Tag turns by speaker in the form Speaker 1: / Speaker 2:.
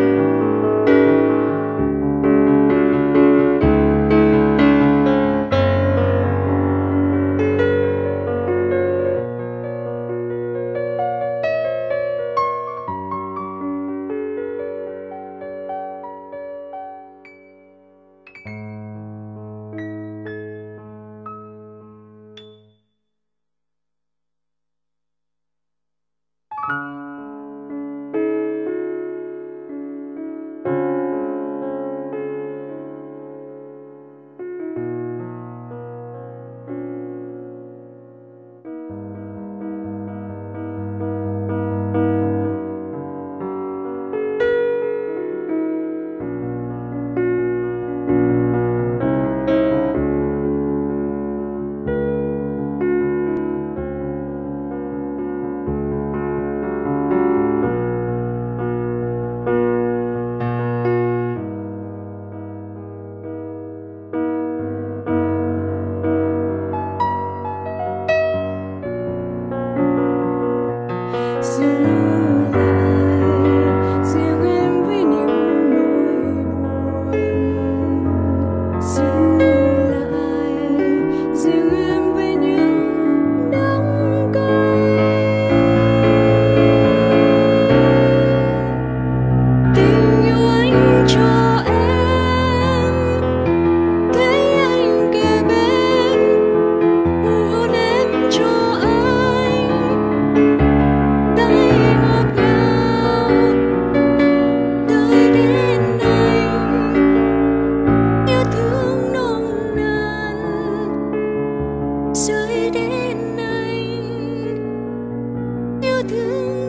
Speaker 1: Thank you. good.